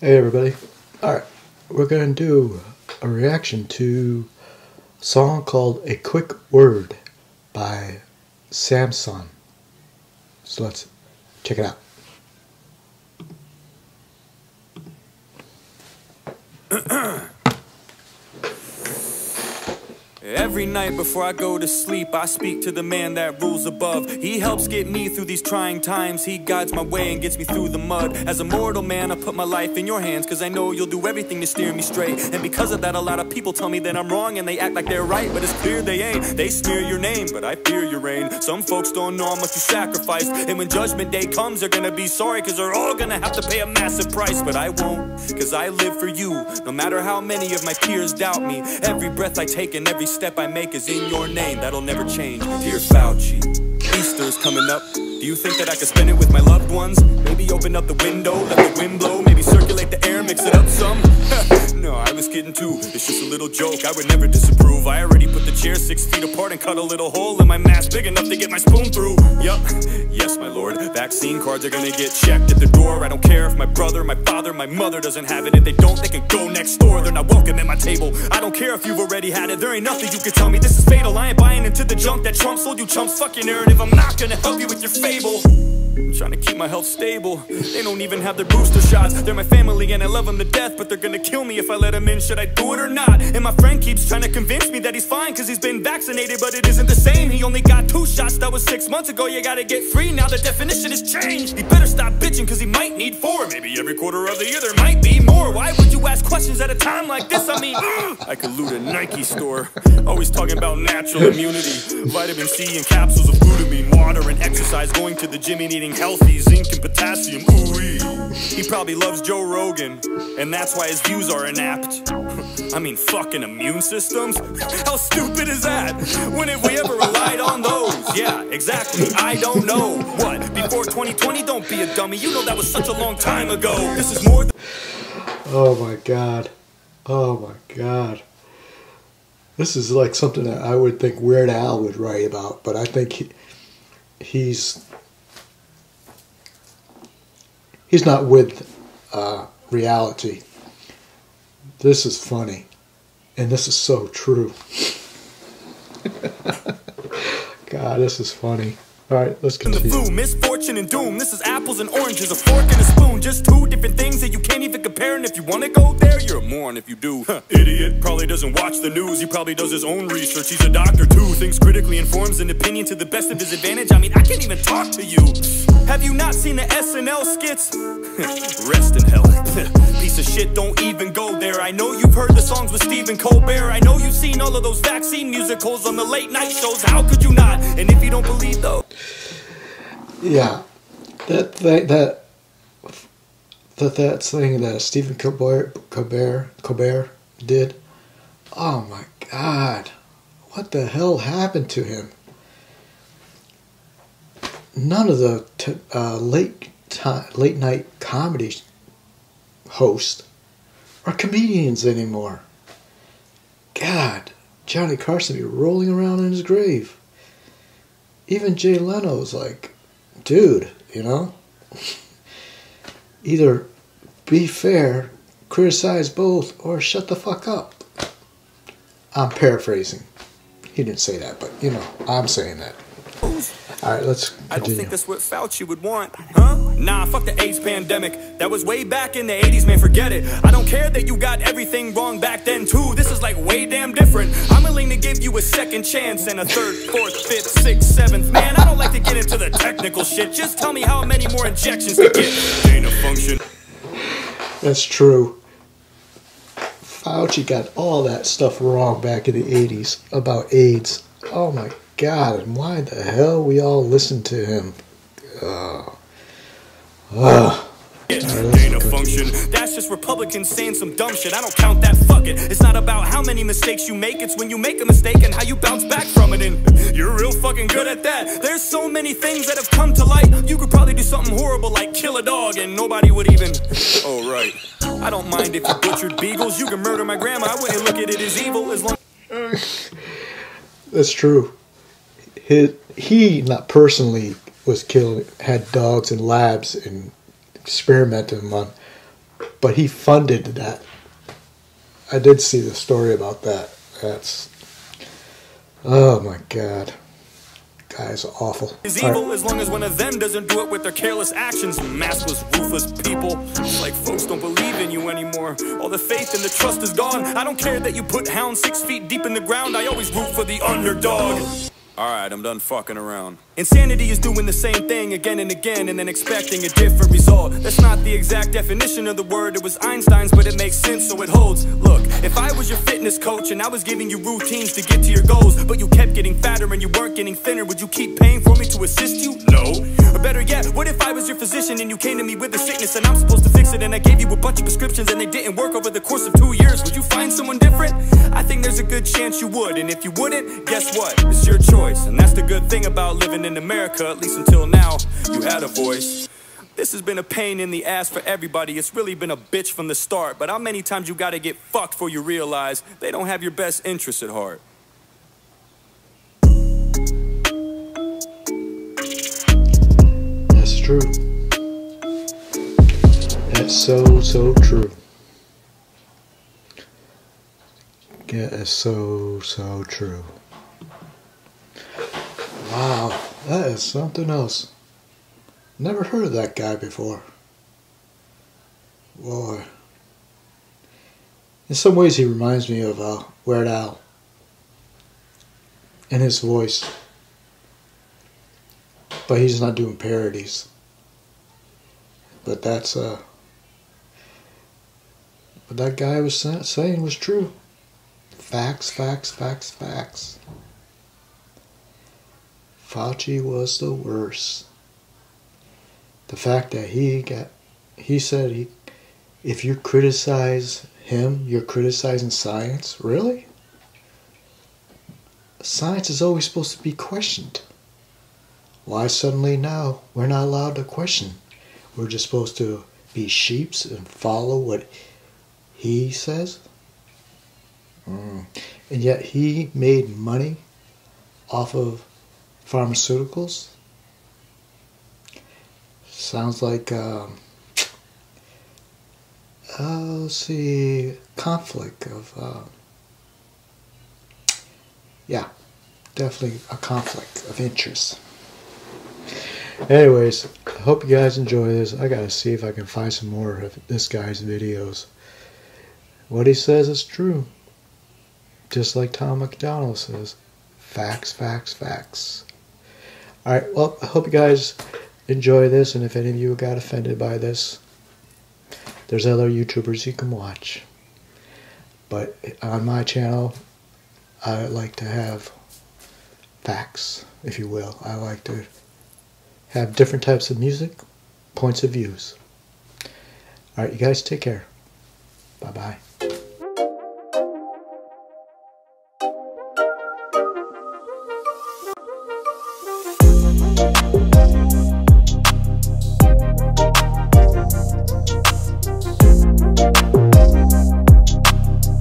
Hey everybody. Alright, we're gonna do a reaction to a song called A Quick Word by Samson. So let's check it out. Every night before I go to sleep, I speak to the man that rules above. He helps get me through these trying times. He guides my way and gets me through the mud. As a mortal man, I put my life in your hands, cause I know you'll do everything to steer me straight. And because of that, a lot of people tell me that I'm wrong and they act like they're right, but it's clear they ain't. They smear your name, but I fear your reign. Some folks don't know how much you sacrificed. And when judgment day comes, they're gonna be sorry, cause they're all gonna have to pay a massive price. But I won't, cause I live for you. No matter how many of my peers doubt me, every breath I take and every step I make is in your name, that'll never change. Dear Fauci, Easter's coming up. Do you think that I could spend it with my loved ones? Maybe open up the window, let the wind blow, maybe circulate the air, mix it up some. no, I was kidding too. It's just a little joke, I would never disapprove. Chair six feet apart and cut a little hole in my mask big enough to get my spoon through. Yup, yes, my lord. Vaccine cards are gonna get checked at the door. I don't care if my brother, my father, my mother doesn't have it. If they don't, they can go next door. They're not welcome at my table. I don't care if you've already had it. There ain't nothing you can tell me. This is fatal. I ain't buying into the junk that Trump sold you. Chumps, fuck your narrative. I'm not gonna help you with your fable. I'm trying to keep my health stable. They don't even have their booster shots. They're my family and I love them to death, but they're gonna kill me if I let them in. Should I do it or not? And my friend keeps trying to convince me that he's fine because he's been vaccinated, but it isn't the same. He only got two shots. That was six months ago. You gotta get free. Now the definition has changed. He better stop bitching because he might need four. Maybe every quarter of the year there might be more. Why would you ask questions at a time like this? I mean, I could loot a Nike store. Always talking about natural immunity, vitamin C and capsules of glutamine, water and exercise, going to the gym and eating healthy, zinc and potassium. Ooh, he probably loves Joe Rogan, and that's why his views are inapt. I mean, fucking immune systems? How stupid is that? When have we ever relied on those? Yeah, exactly. I don't know. What? Before 2020? Don't be a dummy. You know that was such a long time ago. This is more than. Oh my god. Oh my god. This is like something that I would think Weird Al would write about, but I think he, he's he's not with uh, reality. This is funny, and this is so true. God, this is funny. All right, let's the continue. food, misfortune and doom. This is apples and oranges, a fork and a spoon. Just two different things that you can't even compare. And if you want to go there, you're a moron if you do. Huh. Idiot probably doesn't watch the news. He probably does his own research. He's a doctor too. Thinks critically, informs an opinion to the best of his advantage. I mean, I can't even talk to you. Have you not seen the SNL skits? Rest in hell. Piece of shit, don't even go there. I know you've heard the songs with Stephen Colbert. I know you've seen all of those vaccine musicals on the late night shows. How could you not? And if you don't believe though, Yeah, that thing, that that that thing that Stephen Colbert Colbert Colbert did. Oh my God, what the hell happened to him? None of the t- uh, late time, late night comedy hosts are comedians anymore. God, Johnny Carson be rolling around in his grave. Even Jay Leno's like, dude, you know? Either be fair, criticize both, or shut the fuck up. I'm paraphrasing. He didn't say that, but you know, I'm saying that. All right, let's I don't think that's what Fauci would want, huh? Nah, fuck the AIDS pandemic. That was way back in the 80s, man, forget it. I don't care that you got everything wrong back then, too. This is like way damn different. I'm willing to give you a second chance and a third, fourth, fifth, sixth, seventh. Man, I don't like to get into the technical shit. Just tell me how many more injections to get. Function. That's true. Fauci got all that stuff wrong back in the 80s about AIDS. Oh my god, and why the hell we all listened to him? Uh, uh, function. That's just Republicans saying some dumb shit. I don't count that. Fuck it. It's not about how many mistakes you make. It's when you make a mistake and how you bounce back from it. And you're real fucking good at that. There's so many things that have come to light. You could probably do something horrible like kill a dog and nobody would even. Oh right. I don't mind if you butchered beagles. You can murder my grandma. I wouldn't look at it as evil as long. that's true. his, he not personally was killing had dogs in labs and experimented on, but he funded that. I did see the story about that. That's oh my god guy's awful. Is evil right. as long as one of them doesn't do it with their careless actions. Maskless, ruthless people. Like folks don't believe in you anymore. All the faith and the trust is gone. I don't care that you put hounds six feet deep in the ground. I always root for the underdog. Alright, I'm done fucking around. Insanity is doing the same thing again and again and then expecting a different result. That's not the exact definition of the word, it was Einstein's, but it makes sense so it holds. Look, if I was your fitness coach and I was giving you routines to get to your goals, but you kept getting fatter and you weren't getting thinner, would you keep paying for me to assist you? No. Or better yet, what if I was your physician and you came to me with a sickness and I'm supposed to fix it and I gave you a bunch of prescriptions and they didn't work over the course of two years? Would you find someone different? I think there's a good chance you would, and if you wouldn't, guess what? It's your choice, and that's the good thing about living in America, at least until now, you had a voice. This has been a pain in the ass for everybody. It's really been a bitch from the start. But how many times you gotta get fucked before you realize they don't have your best interests at heart? True. That's so, so true. That is so, so true. Wow, that is something else. Never heard of that guy before. Boy. In some ways, he reminds me of uh, Weird Al. In his voice. But he's not doing parodies. But that's, uh. What that guy was saying was true. Facts, facts, facts, facts. Fauci was the worst. The fact that he got, he said he, if you criticize him, you're criticizing science. Really? Science is always supposed to be questioned. Why suddenly now we're not allowed to question? We're just supposed to be sheeps and follow what he says? Mm. And yet he made money off of pharmaceuticals. Sounds like, um, uh, let's see, conflict of, uh, yeah, definitely a conflict of interest. Anyways, hope you guys enjoy this. I gotta see if I can find some more of this guy's videos. What he says is true. Just like Tom MacDonald says. Facts, facts, facts. Alright, well, I hope you guys enjoy this, and if any of you got offended by this, there's other YouTubers you can watch. But on my channel, I like to have facts, if you will. I like to have different types of music, points of views. Alright, you guys take care. Bye-bye.